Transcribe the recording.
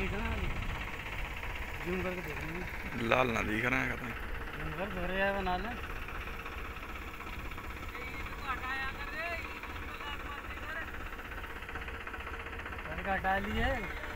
दिख रहा है? जूम करके देख लेंगे। लाल ना दिख रहा है कहते जूम कर भर है बना लें। हटाया लिए।